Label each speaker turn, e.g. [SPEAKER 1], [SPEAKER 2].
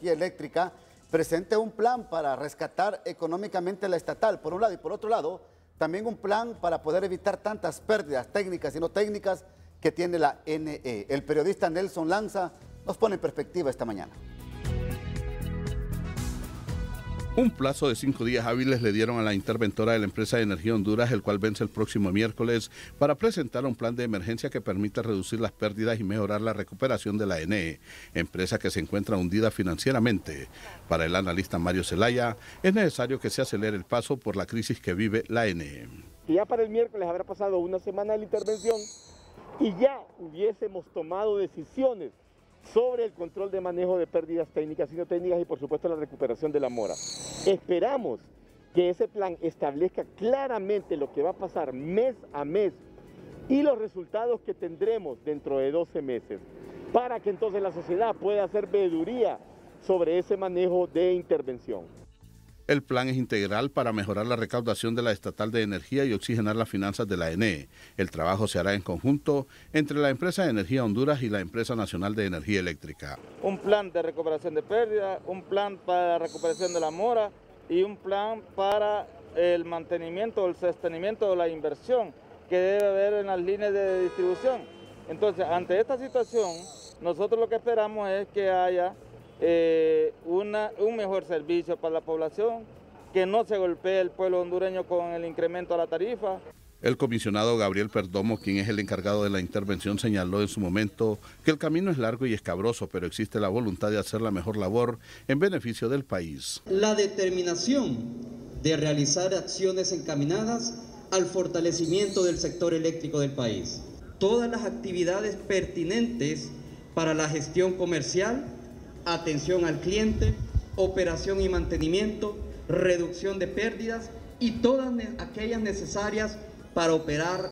[SPEAKER 1] Energía Eléctrica presente un plan para rescatar económicamente la estatal, por un lado, y por otro lado, también un plan para poder evitar tantas pérdidas técnicas y no técnicas que tiene la NE. El periodista Nelson Lanza nos pone en perspectiva esta mañana.
[SPEAKER 2] Un plazo de cinco días hábiles le dieron a la interventora de la empresa de energía Honduras, el cual vence el próximo miércoles, para presentar un plan de emergencia que permita reducir las pérdidas y mejorar la recuperación de la ENE, empresa que se encuentra hundida financieramente. Para el analista Mario Zelaya, es necesario que se acelere el paso por la crisis que vive la ENE.
[SPEAKER 3] Ya para el miércoles habrá pasado una semana de la intervención y ya hubiésemos tomado decisiones sobre el control de manejo de pérdidas técnicas y no técnicas y por supuesto la recuperación de la mora. Esperamos que ese plan establezca claramente lo que va a pasar mes a mes y los resultados que tendremos dentro de 12 meses para que entonces la sociedad pueda hacer veeduría sobre ese manejo de intervención.
[SPEAKER 2] El plan es integral para mejorar la recaudación de la estatal de energía y oxigenar las finanzas de la ENE. El trabajo se hará en conjunto entre la empresa de energía Honduras y la empresa nacional de energía eléctrica.
[SPEAKER 4] Un plan de recuperación de pérdida, un plan para la recuperación de la mora y un plan para el mantenimiento, el sostenimiento de la inversión que debe haber en las líneas de distribución. Entonces, ante esta situación, nosotros lo que esperamos es que haya eh, una, un mejor servicio para la población, que no se golpee el pueblo hondureño con el incremento a la tarifa.
[SPEAKER 2] El comisionado Gabriel Perdomo, quien es el encargado de la intervención, señaló en su momento que el camino es largo y escabroso, pero existe la voluntad de hacer la mejor labor en beneficio del país.
[SPEAKER 5] La determinación de realizar acciones encaminadas al fortalecimiento del sector eléctrico del país. Todas las actividades pertinentes para la gestión comercial atención al cliente, operación y mantenimiento, reducción de pérdidas y todas aquellas necesarias para operar